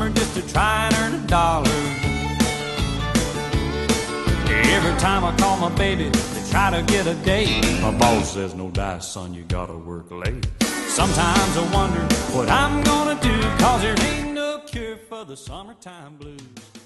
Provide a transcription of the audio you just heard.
summer just to try and earn a dollar. Every time I call my baby to try to get a date, my boss says, No dice, son, you gotta work late. Sometimes I wonder what I'm gonna do, cause there ain't no cure for the summertime blues.